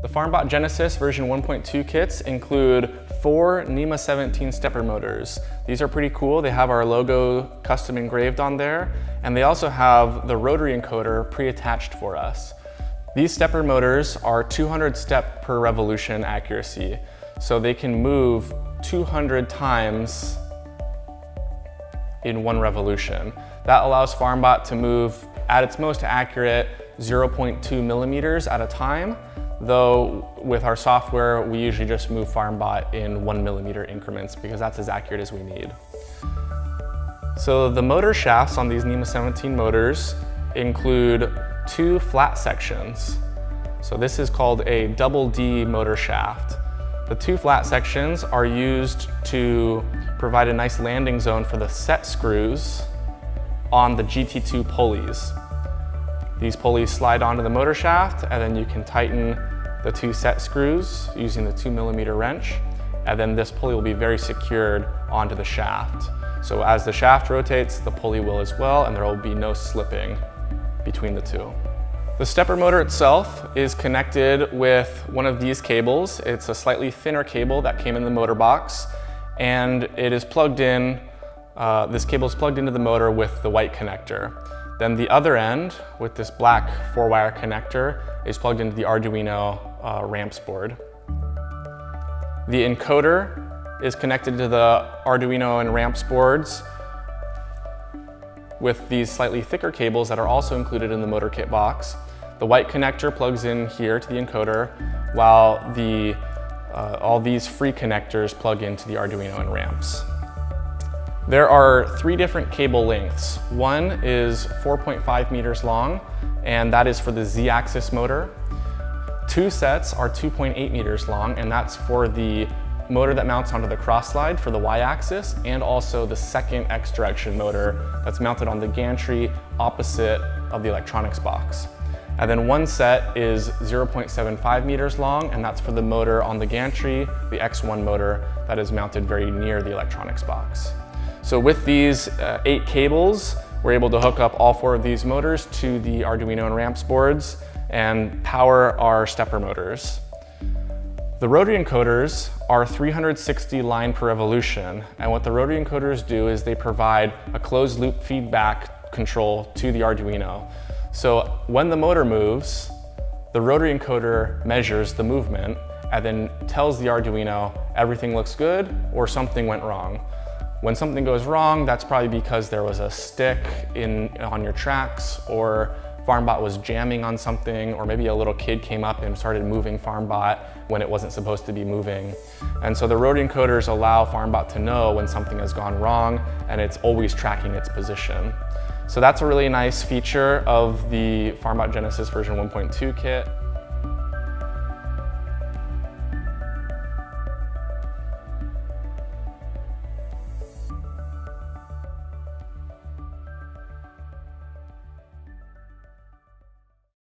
The FarmBot Genesis version 1.2 kits include four NEMA 17 stepper motors. These are pretty cool. They have our logo custom engraved on there, and they also have the rotary encoder pre-attached for us. These stepper motors are 200 step per revolution accuracy, so they can move 200 times in one revolution. That allows FarmBot to move at its most accurate 0.2 millimeters at a time, though with our software, we usually just move FarmBot in one millimeter increments because that's as accurate as we need. So the motor shafts on these NEMA 17 motors include two flat sections. So this is called a double D motor shaft. The two flat sections are used to provide a nice landing zone for the set screws on the GT2 pulleys. These pulleys slide onto the motor shaft and then you can tighten the two set screws using the two millimeter wrench and then this pulley will be very secured onto the shaft. So as the shaft rotates, the pulley will as well and there will be no slipping between the two. The stepper motor itself is connected with one of these cables. It's a slightly thinner cable that came in the motor box and it is plugged in, uh, this cable is plugged into the motor with the white connector. Then the other end, with this black four wire connector, is plugged into the Arduino uh, ramps board. The encoder is connected to the Arduino and ramps boards with these slightly thicker cables that are also included in the motor kit box. The white connector plugs in here to the encoder, while the, uh, all these free connectors plug into the Arduino and ramps. There are three different cable lengths. One is 4.5 meters long, and that is for the Z-axis motor. Two sets are 2.8 meters long, and that's for the motor that mounts onto the cross slide for the y-axis, and also the second X direction motor that's mounted on the gantry opposite of the electronics box. And then one set is 0.75 meters long, and that's for the motor on the gantry, the X1 motor that is mounted very near the electronics box. So with these uh, eight cables, we're able to hook up all four of these motors to the Arduino and ramps boards and power our stepper motors. The rotary encoders are 360 line per revolution, and what the rotary encoders do is they provide a closed loop feedback control to the Arduino. So when the motor moves, the rotary encoder measures the movement and then tells the Arduino everything looks good or something went wrong. When something goes wrong, that's probably because there was a stick in, on your tracks or FarmBot was jamming on something or maybe a little kid came up and started moving FarmBot when it wasn't supposed to be moving. And so the road encoders allow FarmBot to know when something has gone wrong and it's always tracking its position. So that's a really nice feature of the FarmBot Genesis version 1.2 kit.